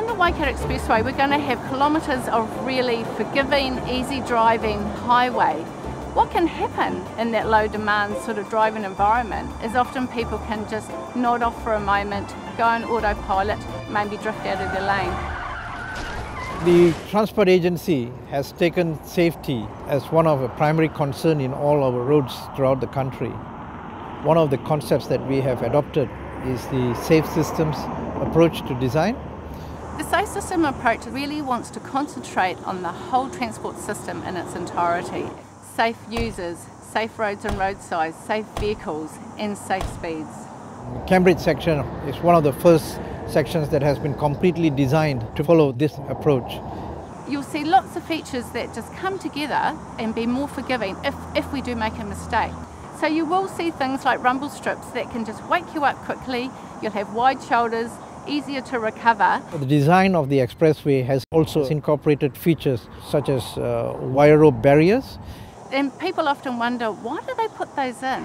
the Waikato Expressway, we're going to have kilometres of really forgiving, easy driving highway. What can happen in that low demand sort of driving environment is often people can just nod off for a moment, go on autopilot, maybe drift out of their lane. The Transport Agency has taken safety as one of a primary concern in all our roads throughout the country. One of the concepts that we have adopted is the safe systems approach to design. The safe system approach really wants to concentrate on the whole transport system in its entirety. Safe users, safe roads and road roadsides, safe vehicles and safe speeds. The Cambridge section is one of the first sections that has been completely designed to follow this approach. You'll see lots of features that just come together and be more forgiving if, if we do make a mistake. So you will see things like rumble strips that can just wake you up quickly, you'll have wide shoulders, easier to recover. The design of the expressway has also incorporated features such as uh, wire rope barriers. And people often wonder, why do they put those in?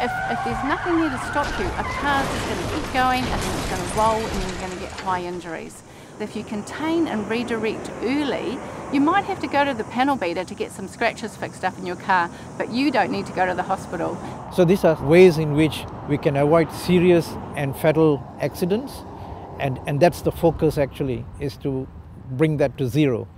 If, if there's nothing there to stop you, a car's just going to keep going and then it's going to roll and then you're going to get high injuries. If you contain and redirect early, you might have to go to the panel beater to get some scratches fixed up in your car, but you don't need to go to the hospital. So these are ways in which we can avoid serious and fatal accidents and, and that's the focus actually is to bring that to zero.